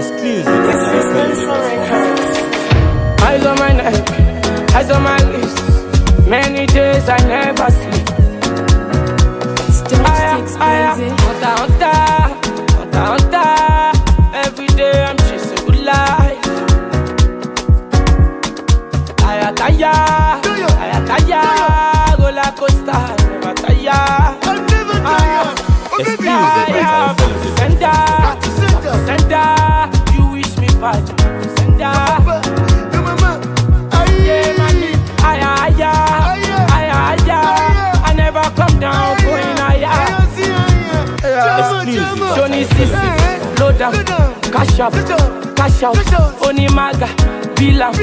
Exclusive. Eyes on my neck, eyes on my wrist. Many days I never sleep. Aya, aya, hunter, hunter, hunter, hunter. Every day I'm chasing good life. Aya, taya, aya, taya, roller coaster, never tire. Ah, Exclusive. Down, cash up, cash out, Onimaga, Bilam,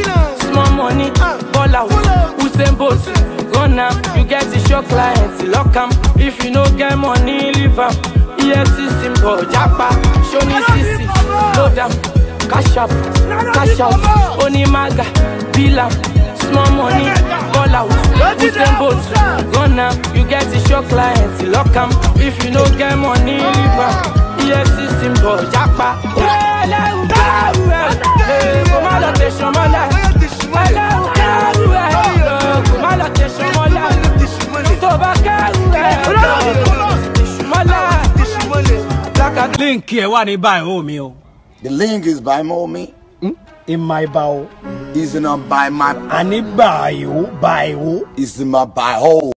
small money, ball out, Usain Bolt, run am, you get it, your clients, lock am, if you no get money, leave am, EFCC symbol, Japa, Johnny Sisi, low down, cash up, cash out, Onimaga, Bilam, small money, ball out, Usain Bolt, run am, you get it, your clients, lock am, if you no get money, leave am. EFCC symbol japa. Ẹlẹ́rù kẹ́rù ẹ̀, ẹ̀ kò má lọ tẹ̀sán mọ́lẹ̀. Ẹlẹ́rù kẹ́rù ẹ̀, ẹ̀ kò má lọ tẹ̀sán mọ́lẹ̀. Tó bá kẹ́rù ẹ̀, ẹ̀ kò lọ tẹ̀sán mọ́lẹ̀. Lákàtúntì. link ẹ wà ní báyìí mi o. The link is by Momi. Hmm? in my bao Is in a by my àní báyìí ó báyìí ó. is in my by hole.